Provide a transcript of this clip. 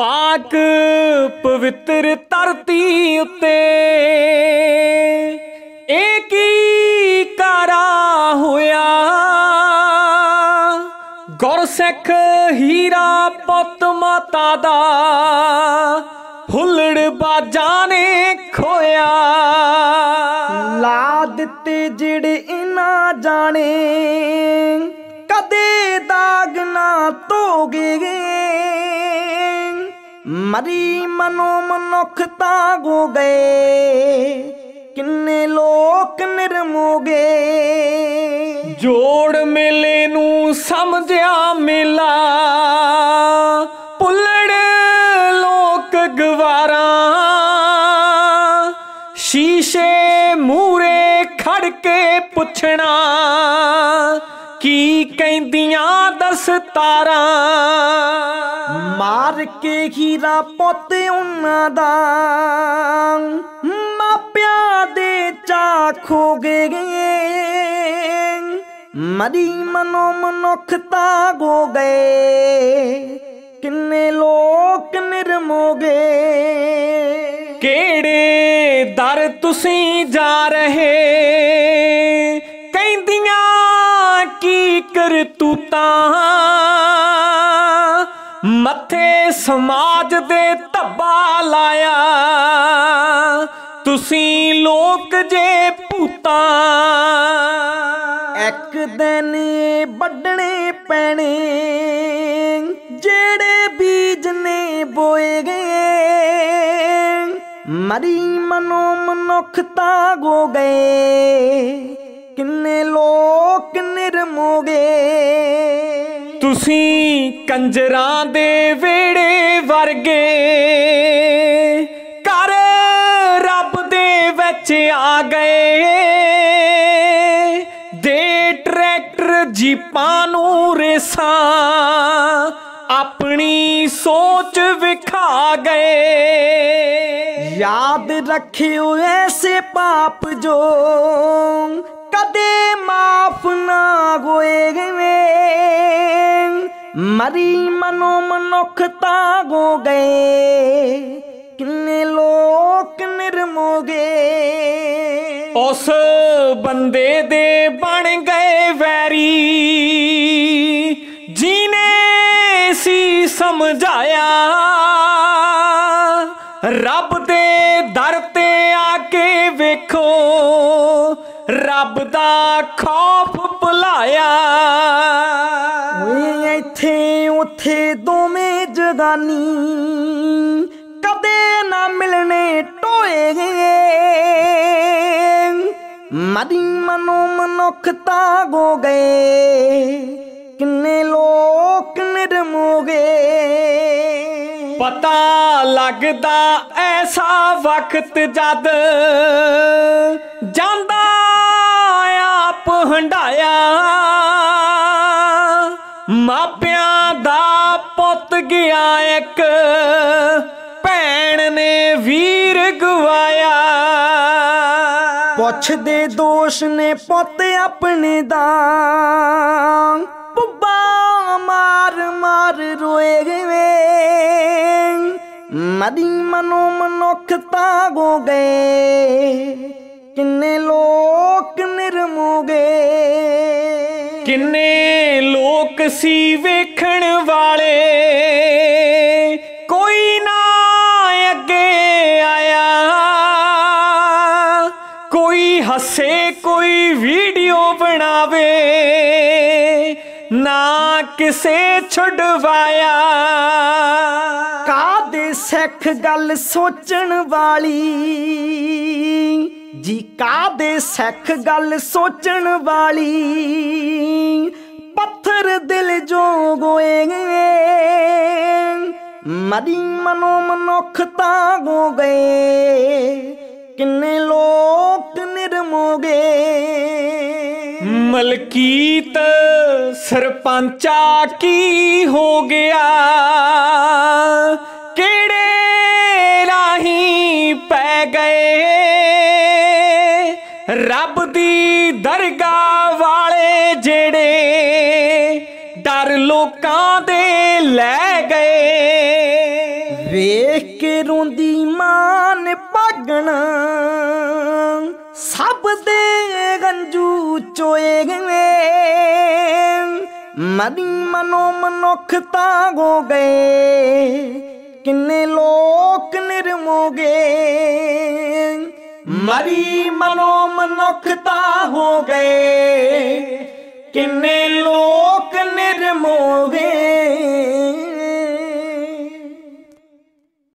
ਪਾਕ ਪਵਿੱਤਰ ਧਰਤੀ ਉੱਤੇ। ਇਹ ਕੀ ਕਾਰਾ ਹੋਇਆ? ਗੁਰਸਿੱਖ ਹੀਰਾ ਪੁੱਤ ਮਾਤਾ ਦਾ ਫੁੱਲੜ ਬਾਜਾਂ ਨੇ ਖੋਇਆ। ਲਾ ਦਿੱਤੇ ਜਿਹੜੇ ਇਨਾ ਜਾਣੇ, ਕਦੇ ਦਾਗ ਨਾ ਧੋਗੇ। ਮਰੀ ਮਨੋ ਮਨੁੱਖਤਾ ਗੋ ਗਏ। ਕਿੰਨੇ ਲੋਕ ਨਿਰਮੋਗੇ। ਜੋੜ ਮੇਲੇ ਨੂੰ ਸਮਝਿਆ ਮੇਲਾ। ਪੁੱਲੜ ਲੋਕ ਗਵਾਰਾਂ। ਸ਼ੀਸ਼ੇ ਮੂਰੇ ਖੜ ਕੇ ਪੁੱਛਣਾ। ਕੀ ਕਹਿੰਦੀਆਂ ਦਸਤਾਰਾਂ ਮਾਰ ਕੇ ਹੀਰਾ ਪੁੱਤ ਉਹਨਾਂ ਦਾ। ਮਾਪਿਆਂ ਦੇ ਚਾਖੋ ਗਏ। ਮਰੀ ਮਨੋ ਮਨੁੱਖਤਾ ਗੋ ਗਏ। ਕਿੰਨੇ ਲੋਕ ਨਿਰਮੋਗੇ ਕਿਹੜੇ ਦਰ ਤੁਸੀਂ ਜਾ ਰਹੇ? ਕਹਿੰਦੀਆਂ ਕੀ ਕਰ ਤੂੰ ਤਾਂ? ਮੱਥੇ ਸਮਾਜ ਦੇ ਧੱਬਾ ਲਾਇਆ। ਤੁਸੀਂ ਲੋਕ ਜੇ ਭੂਤਾਂ। ਇੱਕ ਦਿਨ ਵੱਢਣੇ ਪੈਣੇ, ਜਿਹੜੇ ਬੀਜ ਨੇ ਬੋਏ ਗਏ। ਮਰੀ ਮਨੋ ਮਨੁੱਖਤਾ ਗੋ ਗਏ। ਕਿੰਨੇ ਲੋਕ ਨਿਰਮੋਗੇ ਤੁਸੀਂ ਕੰਜਰਾਂ ਦੇ ਵੇੜੇ ਵਰਗੇ ਘਰ ਰੱਬ ਦੇ ਵਿੱਚ ਆ ਗਏ। ਦੇ ਟਰੈਕਟਰ ਜੀਪਾਂ ਨੂੰ ਰੇਸਾਂ ਆਪਣੀ ਸੋਚ ਵਿਖਾ ਗਏ। ਯਾਦ ਰੱਖਿਓ ਐਸੇ ਪਾਪ ਜੋ ਕਦੇ ਮਾਫ ਨਾ ਹੋਏ। ਮਰੀ ਮਨੋ ਮਨੁੱਖਤਾ ਗੋ ਗਏ। ਕਿੰਨੇ ਲੋਕ ਨਿਰਮੋਗੇ ਉਸ ਬੰਦੇ ਦੇ ਬਣ ਗਏ ਵੈਰੀ। ਜੀਨੇ ਸੀ ਸਮਝਾਇਆ, ਰੱਬ ਦੇ ਦਰ ਤੇ ਆ ਕੇ ਵੇਖੋ। ਰੱਬ ਦਾ ਖੌਫ ਭੁਲਾਇਆ। ਇੱਥੇ, ਉੱਥੇ ਦੋਵੇਂ ਜਗਾਨੀ ਕਦੇ ਨਾ ਮਿਲਣੇ ਟੋਏ। ਗਏ ਮਦੀ ਮਨੋ ਮਨੁੱਖਤਾ ਗੋ ਗਏ, ਕਿੰਨੇ ਲੋਕ ਨਿਰਮੋਗੇ ਪਤਾ ਲੱਗਦਾ ਐਸਾ ਵਕਤ ਜਦ ਜਾਂਦਾ ਆਪ ਹੰਡਾਇਆ ਮਾਪਿਆਂ ਦਾ ਪੁੱਤ ਗਿਆ ਇੱਕ, ਭੈਣ ਨੇ ਵੀਰ ਗਵਾਇਆ। ਪੁੱਛਦੇ ਦੋਸ਼ ਨੇ ਪੁੱਤ ਆਪਣੇ ਦਾ। ਪੁੱਬਾ ਮਾਰ ਮਾਰ ਰੋਏ ਗਏ ਮਦੀ ਮਨੋ ਮਨੁੱਖਤਾ ਗੋ ਗਏ। ਕਿੰਨੇ ਲੋਕ ਨਿਰਮੋਗੇ ਕਿੰਨੇ ਸੀ ਵੇਖਣ ਵਾਲੇ ਕੋਈ ਨਾ ਅੱਗੇ ਆਇਆ। ਕੋਈ ਹੱਸੇ, ਕੋਈ ਵੀਡੀਓ ਬਣਾਵੇ, ਨਾ ਕਿਸੇ ਛੁਡਵਾਇਆ। ਕਾਦੇ ਸਿੱਖ ਗੱਲ ਸੋਚਣ ਵਾਲੀ? ਜੀ ਕਾਦੇ ਸਿੱਖ ਗੱਲ ਸੋਚਣ ਵਾਲੀ? ਪੱਥਰ ਦਿਲ ਜੋ ਗੋਏ ਮਦੀ ਮਨੋ ਮਨੁੱਖਤਾ ਗੋ ਗਏ। ਕਿੰਨੇ ਲੋਕ ਨਿਰਮੋਗੇ ਮਲਕੀਤ, ਸਰਪੰਚਾ ਕੀ ਹੋ ਗਿਆ? ਕਿਹੜੇ ਰਾਹੀਂ ਪੈ ਗਏ? ਰੱਬ ਦੀ ਦਰਗਾਹ ਲੋਕਾਂ ਦੇ ਲੈ ਗਏ। ਵੇਖ ਕੇ ਰੋਂਦੀ ਮਾਂ ਨੇ ਭਾਗਣ। ਸਭ ਦੇ ਗੰਜੂ ਚੋਏ ਗਏ। ਮਰੀ ਮਨੋ ਮਨੁੱਖ ਹੋ ਗਏ। ਕਿੰਨੇ ਲੋਕ ਨਿਰਮੋਗੇ ਮਰੀ ਮਨੋ ਮਨੁੱਖ ਹੋ ਗਏ। ਕਿੰਨੇ ਲੋਕ মনের মোহে